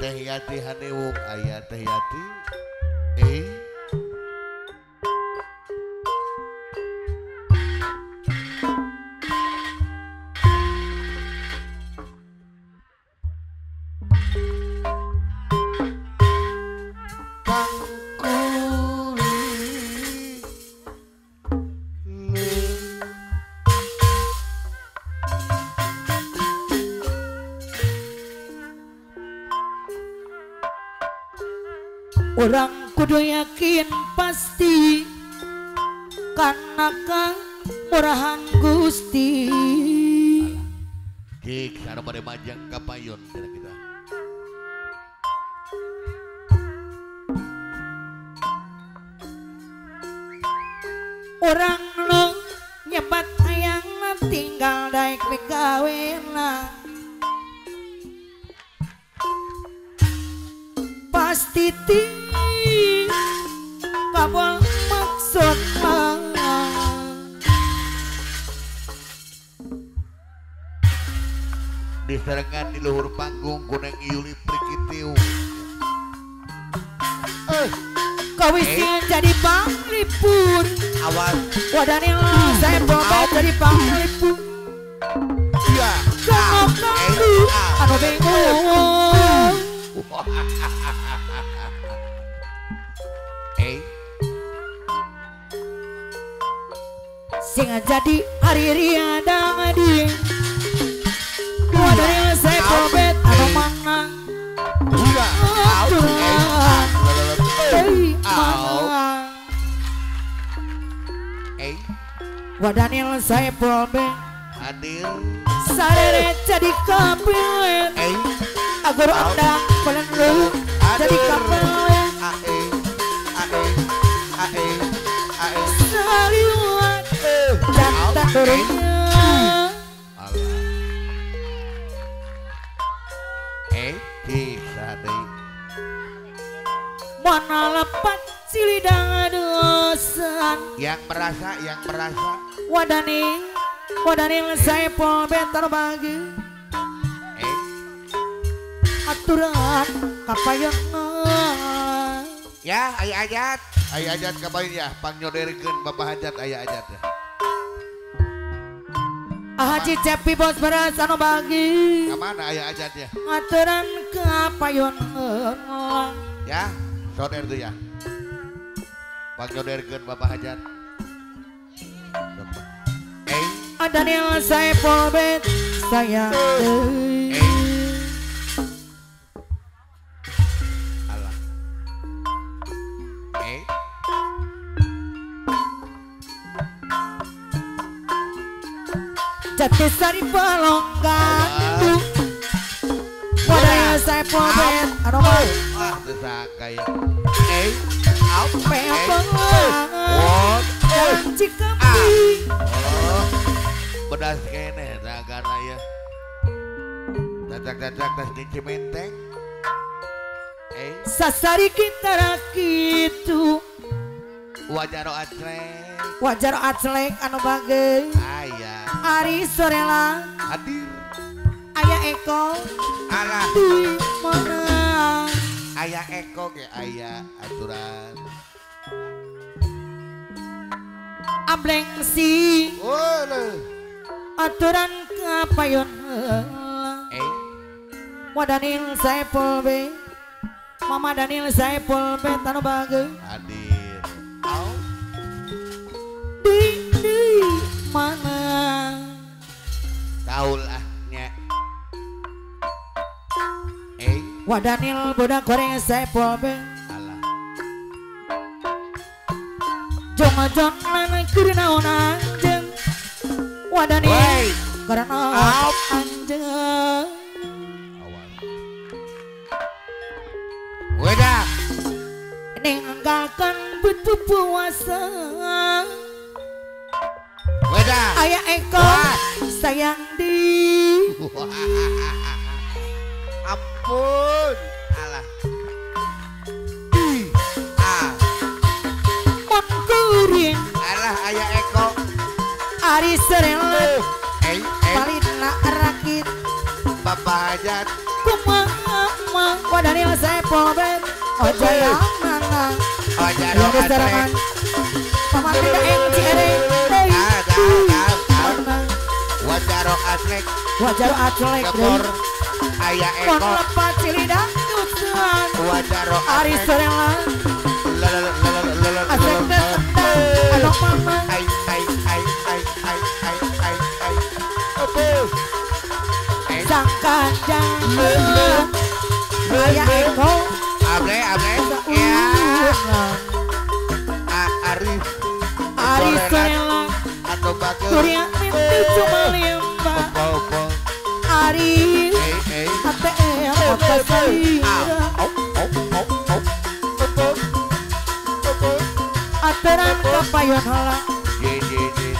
tehati Hanewung aya tehati eh orang kudu yakin pasti karena kang murahan gusti Cik, sana pada majang kapayon kira kita. orang lo nyebat ayang tinggal daik begawena pasti ti kabul maksud Diserengan di luhur panggung kuneng Yuli Prikitiu. Eh, kawisnya jadi panglipur awas. wadani saya bobat jadi panglipur Ya. Kau kamu anu bingung sing jadi hari riada ngadi wadani saya bobat anu mana? Eh, Wadanil saya bobat hadir. Sarere jadi kapilet Eh, Agur undang Balen lu Jadi kapilet Alah. Eh, kisah deh. Mana lepat silidang dosan Yang merasa, yang merasa. Wadani Wadanil saya bobat terbagi Eh, Aturan kapayan ya, ayah ajat. Ayah ajat kabarin ya, pangnyoderikeun Bapak Hajat ayah ajat ya. Haji Cepi bos beras anu bagi Ke mana ayah ajat ya? Aturan kapayan Ya, soder tuh ya. Pangnyoderikeun Bapak Hajat. Eh, Ada yang saya pobet jati sari pelonggan Wadah yang saya pobet Aduh mau ah, tersangka ya. Eh, Pe eh. pengangan What? Janji kami Oh, bedas kene tagana ya. Cacak-cacak tas di Cimenteng. Eh, Sasari kita rakitu wajaro. Wajar aclek anu bagai. Ayah Ari sorela hadir. Ayah Eko. Alah, di mana? Ayah Eko ke ayah aturan. Ableng si. Oh, le. aturan kapayon Eh, Wadanil saya polbe Mama Danil saya polbe tanu bagai Eh, Wadanil budak goreng alah. Jonga jon lan kiri naon anjeng Wadanil Woi, karena anjeng awal. Weda. Ninggalkan butuh puasa Weda. Ayah Eko Wah. sayang di Ampun. Ari serelat. Eh, Palina rakit. Bapak Hajat. Kumaha Daniel Saipul Ben Ojo yang mana? Ojaro Yang diserangan Mama kita yang Ada, ada. Wajaro atrek. Wajar atlek Kepor. Ayah Kon eko. lepas cilidang tutuan Wajaro Ari atrek. Sorela Arif. Ari Sorelan. Sorela Anu bagus. Surya Mintu cuma lima Opo, opo. Ari Eh, eh. ATM apa. Opo. Aturan ye, ye.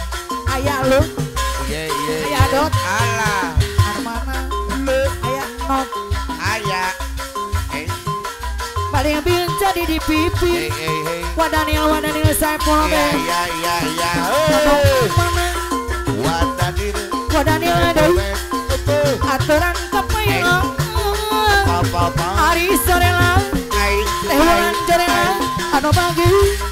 Ayah lu ye. dot Alah. Armana Ayah not Ayah. Eh, Paling binca di di eh, pipi eh, eh. Wadanil wadanil Saipul Ya, ya, ya, ya. Wadanil. Wadanil ada Opo. Aturan kapayun Apa-apa. Ari Sorela Ai, Tehuan ai, Jorela ai. Anu pagi